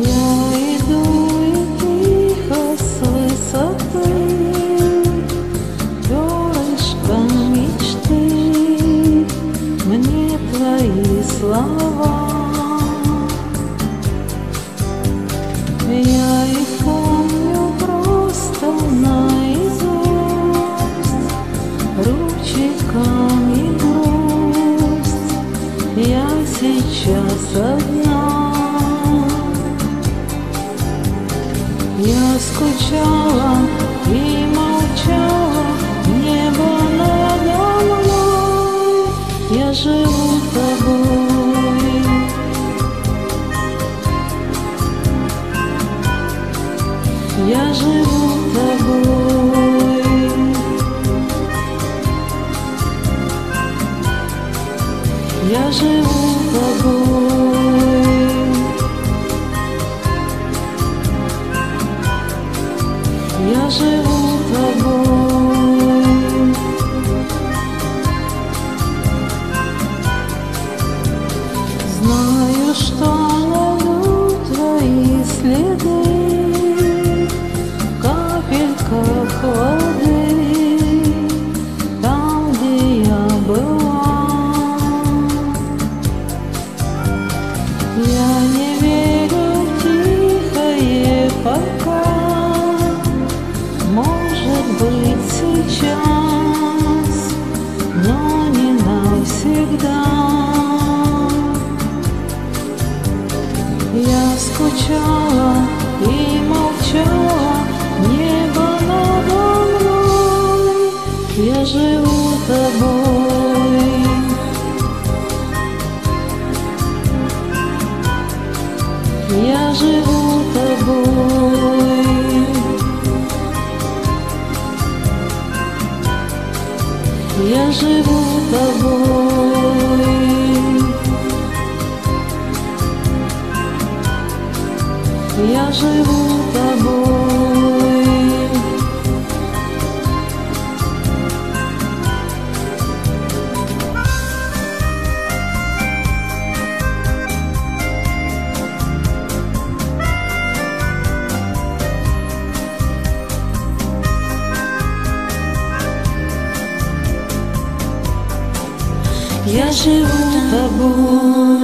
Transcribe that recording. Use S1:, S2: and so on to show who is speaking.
S1: Я иду и тихо с высоты Перышко мечты Мне твои слова Я их помню просто наизусть Ручейками грусть Я сейчас одна. Я живу тобой. Я живу тобой. Я живу тобой. Воды, там, где я была. Я не верю в тихое пока, может быть сейчас, но не навсегда. Я скучала живу тобой. Я живу тобой. Я живу тобой. Я живу тобой. я живу тобой.